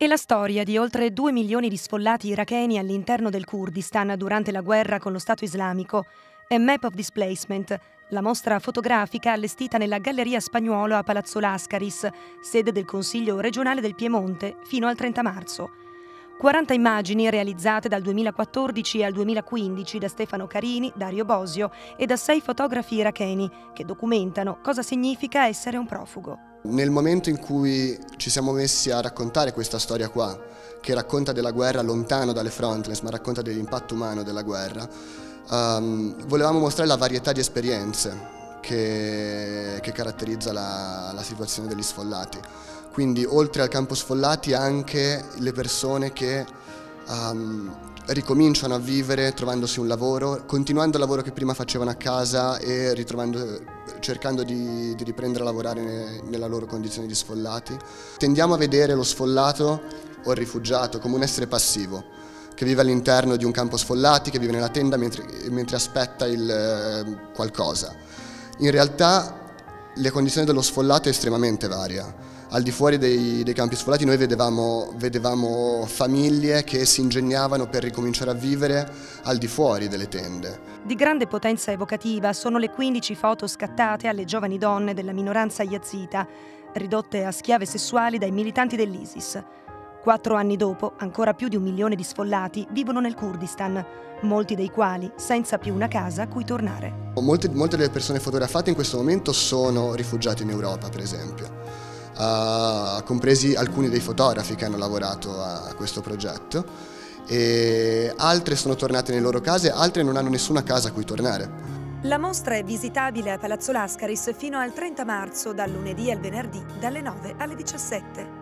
È la storia di oltre 2 milioni di sfollati iracheni all'interno del Kurdistan durante la guerra con lo Stato islamico. È Map of Displacement, la mostra fotografica allestita nella Galleria Spagnuolo a Palazzo Lascaris, sede del Consiglio regionale del Piemonte, fino al 30 marzo. 40 immagini realizzate dal 2014 al 2015 da Stefano Carini, Dario Bosio e da sei fotografi iracheni che documentano cosa significa essere un profugo. Nel momento in cui ci siamo messi a raccontare questa storia qua, che racconta della guerra lontano dalle frontlines, ma racconta dell'impatto umano della guerra, um, volevamo mostrare la varietà di esperienze che, che caratterizza la, la situazione degli sfollati. Quindi oltre al campo sfollati anche le persone che um, ricominciano a vivere trovandosi un lavoro, continuando il lavoro che prima facevano a casa e cercando di, di, riprendere a lavorare nella loro condizione di sfollati. Tendiamo a vedere lo sfollato o il rifugiato come un essere passivo che vive all'interno di un campo sfollati, che vive nella tenda mentre, mentre aspetta il, eh, qualcosa. In realtà le condizioni dello sfollato è estremamente varia al di fuori dei, dei campi sfollati noi vedevamo, vedevamo, famiglie che si ingegnavano per ricominciare a vivere al di fuori delle tende. Di grande potenza evocativa sono le 15 foto scattate alle giovani donne della minoranza yazita, ridotte a schiave sessuali dai militanti dell'ISIS. Quattro anni dopo, ancora più di un milione di sfollati vivono nel Kurdistan, molti dei quali senza più una casa a cui tornare. Molte, molte delle persone fotografate in questo momento sono rifugiati in Europa, per esempio uh, compresi alcuni dei fotografi che hanno lavorato a questo progetto e altre sono tornate nelle loro case, altre non hanno nessuna casa a cui tornare. La mostra è visitabile a Palazzo Lascaris fino al 30 marzo, dal lunedì al venerdì, dalle 9 alle 17.